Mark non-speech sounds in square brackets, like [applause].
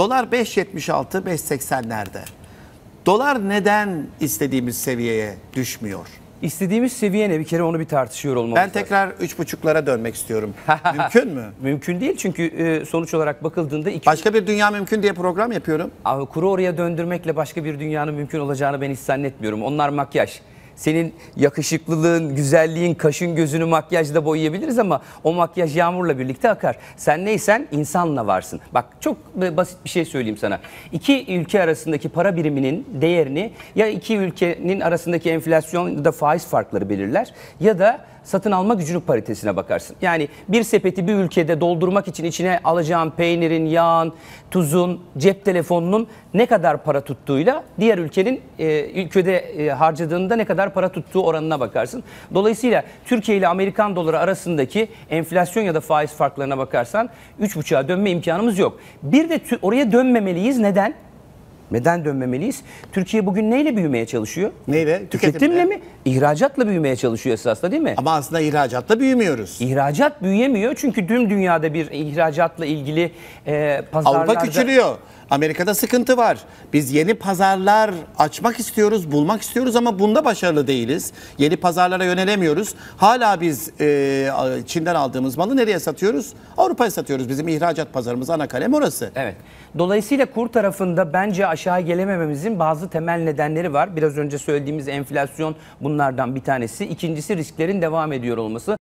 Dolar 5.76, 5.80'lerde. Dolar neden istediğimiz seviyeye düşmüyor? İstediğimiz seviye ne? Bir kere onu bir tartışıyor olmamız Ben tekrar 3.5'lara dönmek istiyorum. [laughs] Mümkün mü? Mümkün değil çünkü e, sonuç olarak bakıldığında iki Başka bir dünya mümkün diye program yapıyorum. Abi kuru oraya döndürmekle başka bir dünyanın mümkün olacağını ben hiç zannetmiyorum. Onlar makyaj. Senin yakışıklılığın, güzelliğin, kaşın gözünü makyajla boyayabiliriz ama o makyaj yağmurla birlikte akar. Sen neysen insanla varsın. Bak çok basit bir şey söyleyeyim sana. İki ülke arasındaki para biriminin değerini ya iki ülkenin arasındaki enflasyon ya da faiz farkları belirler ya da satın alma gücünün paritesine bakarsın. Yani bir sepeti bir ülkede doldurmak için içine alacağın peynirin, yağın, tuzun, cep telefonunun ne kadar para tuttuğuyla diğer ülkenin e, ülkede e, harcadığında ne kadar para tuttuğu oranına bakarsın. Dolayısıyla Türkiye ile Amerikan doları arasındaki enflasyon ya da faiz farklarına bakarsan 3,5'a dönme imkanımız yok. Bir de oraya dönmemeliyiz. Neden? Neden dönmemeliyiz? Türkiye bugün neyle büyümeye çalışıyor? Neyle? Tüketimle mi? İhracatla büyümeye çalışıyor esasında değil mi? Ama aslında ihracatla büyümüyoruz. İhracat büyüyemiyor çünkü tüm dünyada bir ihracatla ilgili e, pazarlarda... Avrupa küçülüyor. Amerika'da sıkıntı var. Biz yeni pazarlar açmak istiyoruz, bulmak istiyoruz ama bunda başarılı değiliz. Yeni pazarlara yönelemiyoruz. Hala biz e, Çin'den aldığımız malı nereye satıyoruz? Avrupa'ya satıyoruz. Bizim ihracat pazarımız ana kalem orası. Evet. Dolayısıyla kur tarafında bence aşağı gelemememizin bazı temel nedenleri var. Biraz önce söylediğimiz enflasyon bunlardan bir tanesi. İkincisi risklerin devam ediyor olması.